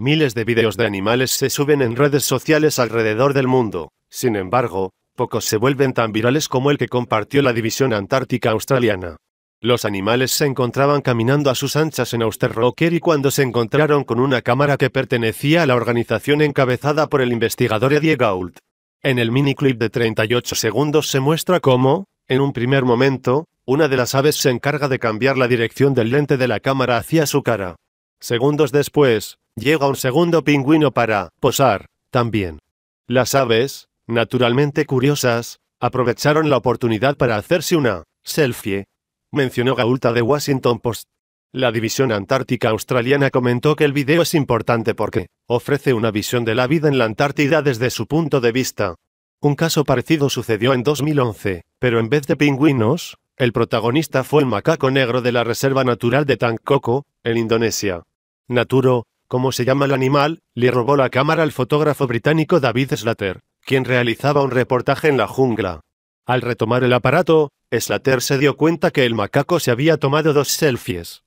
Miles de videos de animales se suben en redes sociales alrededor del mundo. Sin embargo, pocos se vuelven tan virales como el que compartió la División Antártica Australiana. Los animales se encontraban caminando a sus anchas en Austerrocker y cuando se encontraron con una cámara que pertenecía a la organización encabezada por el investigador Eddie Gault. En el miniclip de 38 segundos se muestra cómo, en un primer momento, una de las aves se encarga de cambiar la dirección del lente de la cámara hacia su cara. Segundos después, llega un segundo pingüino para posar, también. Las aves, naturalmente curiosas, aprovecharon la oportunidad para hacerse una selfie, mencionó Gaulta de Washington Post. La División Antártica Australiana comentó que el video es importante porque ofrece una visión de la vida en la Antártida desde su punto de vista. Un caso parecido sucedió en 2011, pero en vez de pingüinos, el protagonista fue el macaco negro de la Reserva Natural de Tangkoko, en Indonesia. Naturo, como se llama el animal, le robó la cámara al fotógrafo británico David Slater, quien realizaba un reportaje en la jungla. Al retomar el aparato, Slater se dio cuenta que el macaco se había tomado dos selfies.